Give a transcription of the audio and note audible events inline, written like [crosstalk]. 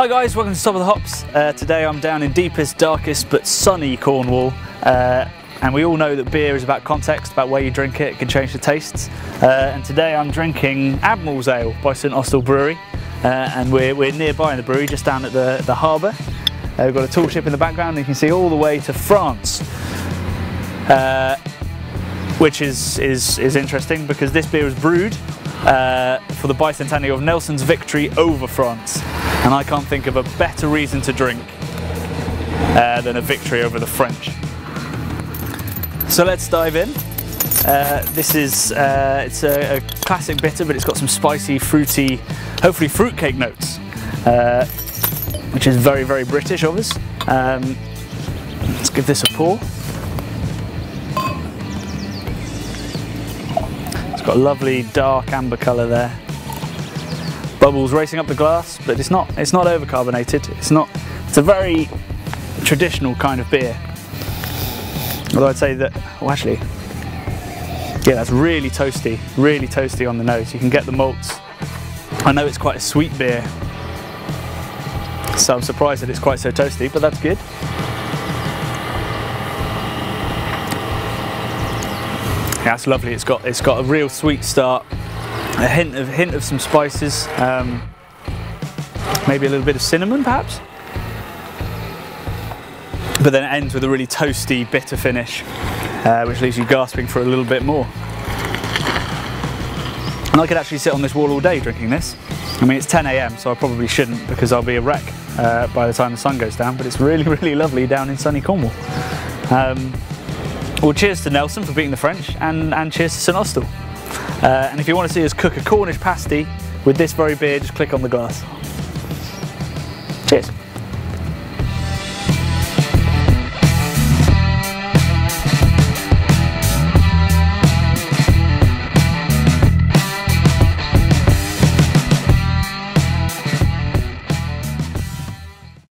Hi guys, welcome to Top of the Hops. Uh, today I'm down in deepest, darkest but sunny Cornwall. Uh, and we all know that beer is about context, about where you drink it, it can change the tastes. Uh, and today I'm drinking Admiral's Ale by St Austell Brewery. Uh, and we're, we're nearby in the brewery, just down at the, the harbour. Uh, we've got a tall ship in the background, and you can see all the way to France. Uh, which is, is, is interesting because this beer was brewed uh, for the bicentennial of Nelson's victory over France. And I can't think of a better reason to drink uh, than a victory over the French. So let's dive in. Uh, this is uh, it's a, a, classic bitter, but it's got some spicy, fruity, hopefully fruitcake notes, uh, which is very, very British of us. Um, let's give this a pour. Got a lovely dark amber colour there. Bubbles racing up the glass, but it's not it's not overcarbonated. It's not it's a very traditional kind of beer. Although I'd say that oh actually yeah that's really toasty, really toasty on the nose. You can get the malts. I know it's quite a sweet beer. So I'm surprised that it's quite so toasty, but that's good. It's lovely. It's got it's got a real sweet start, a hint of hint of some spices, um, maybe a little bit of cinnamon perhaps, but then it ends with a really toasty, bitter finish, uh, which leaves you gasping for a little bit more. And I could actually sit on this wall all day drinking this. I mean, it's 10 a.m., so I probably shouldn't because I'll be a wreck uh, by the time the sun goes down. But it's really, [laughs] really lovely down in sunny Cornwall. Um, well, cheers to Nelson for beating the French, and, and cheers to St Austell. Uh, and if you want to see us cook a Cornish pasty with this very beer, just click on the glass. Cheers.